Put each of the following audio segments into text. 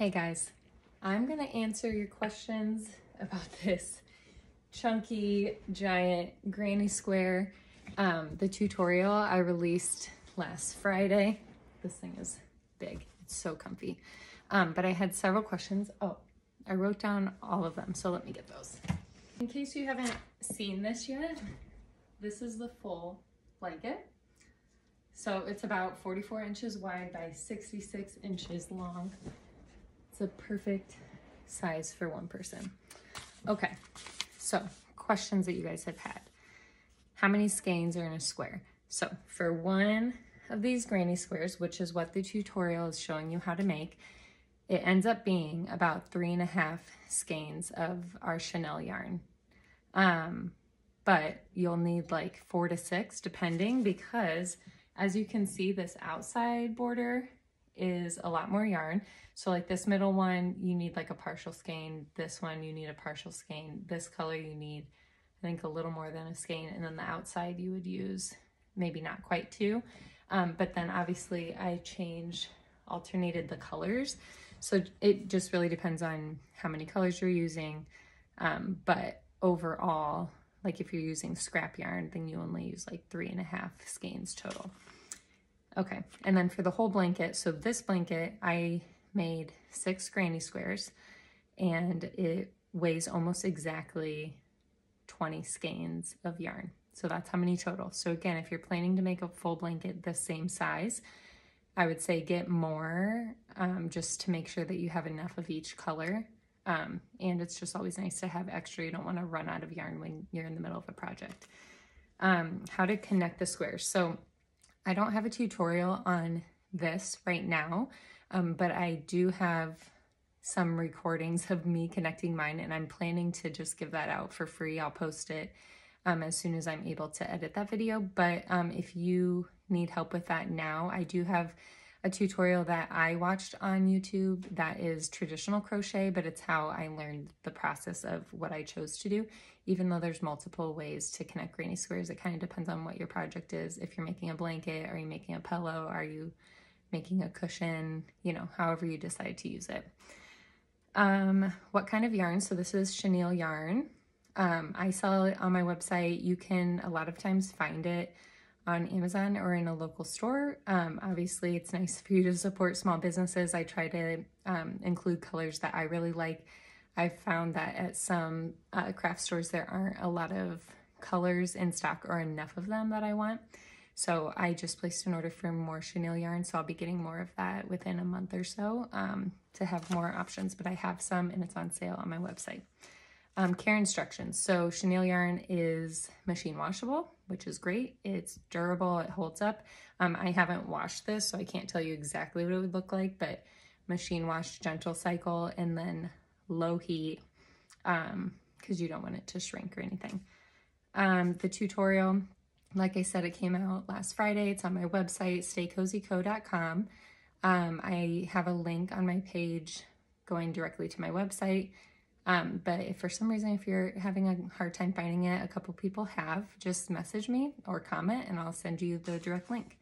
Hey guys, I'm gonna answer your questions about this chunky giant granny square. Um, the tutorial I released last Friday. This thing is big, it's so comfy. Um, but I had several questions. Oh, I wrote down all of them, so let me get those. In case you haven't seen this yet, this is the full blanket. So it's about 44 inches wide by 66 inches long. A perfect size for one person. Okay, so questions that you guys have had. How many skeins are in a square? So for one of these granny squares, which is what the tutorial is showing you how to make, it ends up being about three and a half skeins of our chenille yarn. Um, but you'll need like four to six depending because as you can see, this outside border is a lot more yarn. So like this middle one, you need like a partial skein. This one, you need a partial skein. This color, you need, I think, a little more than a skein. And then the outside, you would use maybe not quite two. Um, but then obviously I changed, alternated the colors. So it just really depends on how many colors you're using. Um, but overall, like if you're using scrap yarn, then you only use like three and a half skeins total. Okay, and then for the whole blanket, so this blanket, I made six granny squares and it weighs almost exactly 20 skeins of yarn. So that's how many total. So again, if you're planning to make a full blanket the same size, I would say get more um, just to make sure that you have enough of each color. Um, and it's just always nice to have extra. You don't want to run out of yarn when you're in the middle of a project. Um, how to connect the squares. So I don't have a tutorial on this right now, um, but I do have some recordings of me connecting mine and I'm planning to just give that out for free. I'll post it um, as soon as I'm able to edit that video. But um, if you need help with that now, I do have a tutorial that I watched on YouTube that is traditional crochet, but it's how I learned the process of what I chose to do. Even though there's multiple ways to connect granny squares, it kind of depends on what your project is. If you're making a blanket, are you making a pillow? Are you making a cushion? You know, however you decide to use it. Um, what kind of yarn? So this is chenille yarn. Um, I sell it on my website. You can a lot of times find it on Amazon or in a local store. Um, obviously, it's nice for you to support small businesses. I try to um, include colors that I really like. I've found that at some uh, craft stores, there aren't a lot of colors in stock or enough of them that I want. So I just placed an order for more chenille yarn, so I'll be getting more of that within a month or so um, to have more options, but I have some and it's on sale on my website. Um, care instructions. So chenille yarn is machine washable, which is great. It's durable, it holds up. Um, I haven't washed this, so I can't tell you exactly what it would look like, but machine wash, gentle cycle, and then low heat, because um, you don't want it to shrink or anything. Um, the tutorial, like I said, it came out last Friday. It's on my website, staycozyco.com. Um, I have a link on my page going directly to my website. Um, but if for some reason, if you're having a hard time finding it, a couple people have, just message me or comment and I'll send you the direct link.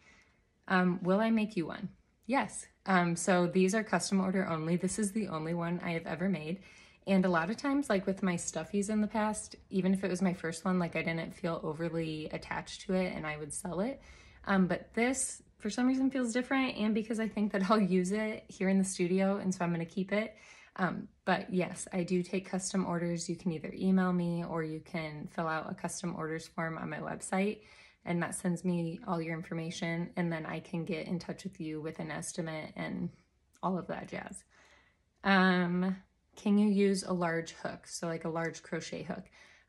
Um, will I make you one? Yes. Um, so these are custom order only. This is the only one I have ever made. And a lot of times, like with my stuffies in the past, even if it was my first one, like I didn't feel overly attached to it and I would sell it. Um, but this, for some reason, feels different. And because I think that I'll use it here in the studio, and so I'm going to keep it. Um, but yes, I do take custom orders. You can either email me or you can fill out a custom orders form on my website and that sends me all your information and then I can get in touch with you with an estimate and all of that jazz. Um, can you use a large hook? So like a large crochet hook.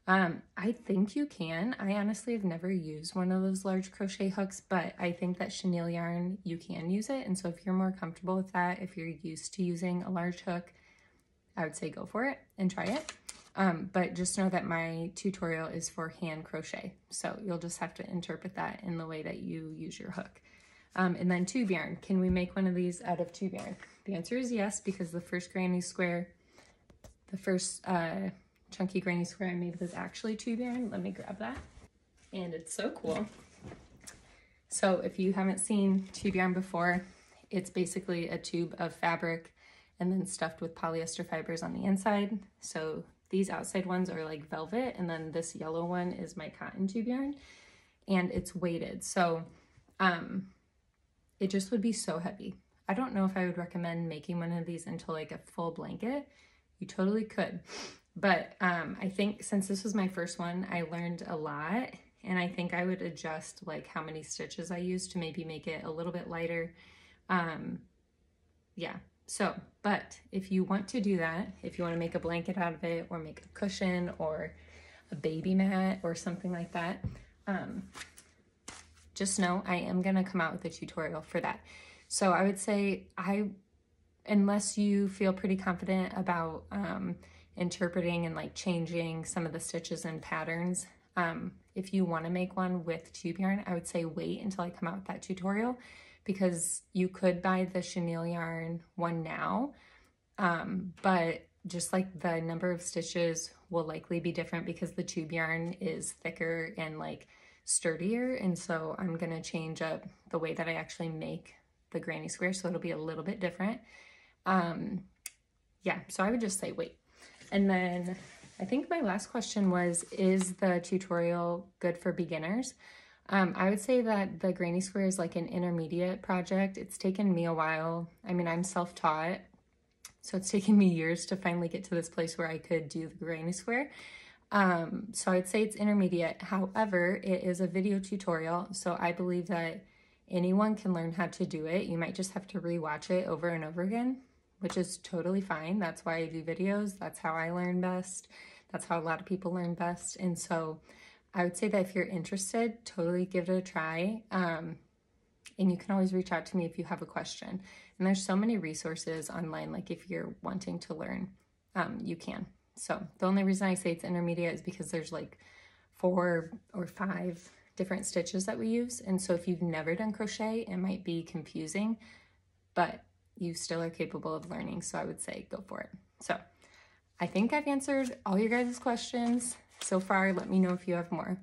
Um, I think you can. I honestly have never used one of those large crochet hooks, but I think that chenille yarn, you can use it. And so if you're more comfortable with that, if you're used to using a large hook, I would say go for it and try it. Um, but just know that my tutorial is for hand crochet. So you'll just have to interpret that in the way that you use your hook. Um, and then tube yarn. Can we make one of these out of tube yarn? The answer is yes, because the first granny square, the first uh, chunky granny square I made was actually tube yarn. Let me grab that. And it's so cool. So if you haven't seen tube yarn before, it's basically a tube of fabric and then stuffed with polyester fibers on the inside. So these outside ones are like velvet and then this yellow one is my cotton tube yarn and it's weighted. So um, it just would be so heavy. I don't know if I would recommend making one of these into like a full blanket. You totally could. But um, I think since this was my first one, I learned a lot and I think I would adjust like how many stitches I use to maybe make it a little bit lighter. Um, yeah, so, but if you want to do that, if you want to make a blanket out of it or make a cushion or a baby mat or something like that, um, just know I am going to come out with a tutorial for that. So I would say I, unless you feel pretty confident about um, interpreting and like changing some of the stitches and patterns, um, if you want to make one with tube yarn, I would say wait until I come out with that tutorial because you could buy the chenille yarn one now, um, but just like the number of stitches will likely be different because the tube yarn is thicker and like sturdier. And so I'm going to change up the way that I actually make the granny square. So it'll be a little bit different. Um, yeah, so I would just say wait. And then I think my last question was, is the tutorial good for beginners? Um, I would say that the Granny Square is like an intermediate project. It's taken me a while. I mean, I'm self-taught, so it's taken me years to finally get to this place where I could do the Granny Square. Um, so I'd say it's intermediate. However, it is a video tutorial, so I believe that anyone can learn how to do it. You might just have to rewatch it over and over again, which is totally fine. That's why I do videos. That's how I learn best. That's how a lot of people learn best. And so I would say that if you're interested, totally give it a try. Um, and you can always reach out to me if you have a question. And there's so many resources online, like if you're wanting to learn, um, you can. So the only reason I say it's intermediate is because there's like four or five different stitches that we use. And so if you've never done crochet, it might be confusing, but you still are capable of learning. So I would say go for it. So I think I've answered all your guys' questions so far. Let me know if you have more.